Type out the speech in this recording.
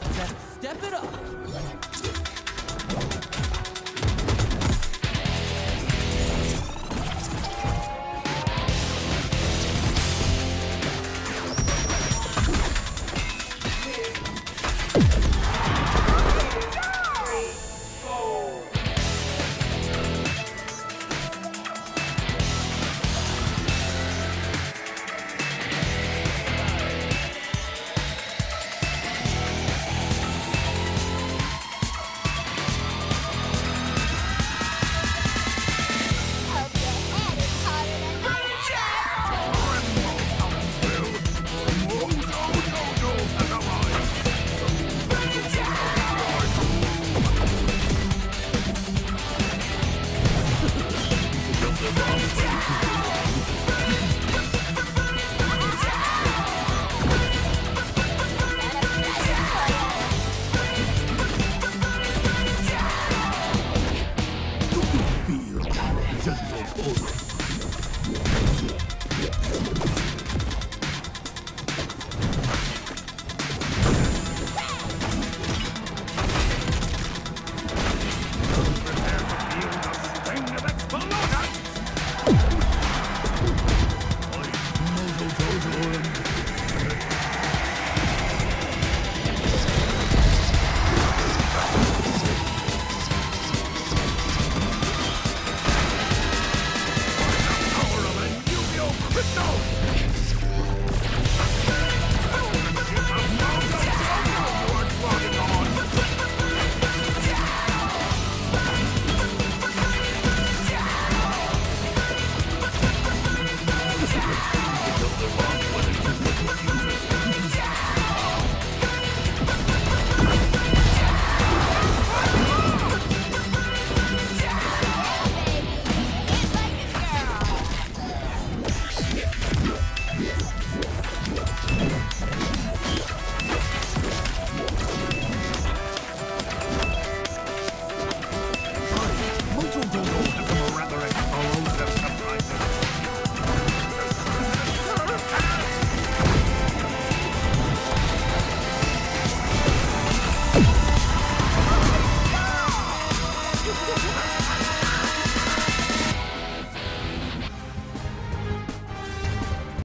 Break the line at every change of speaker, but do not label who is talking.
Step, step it up.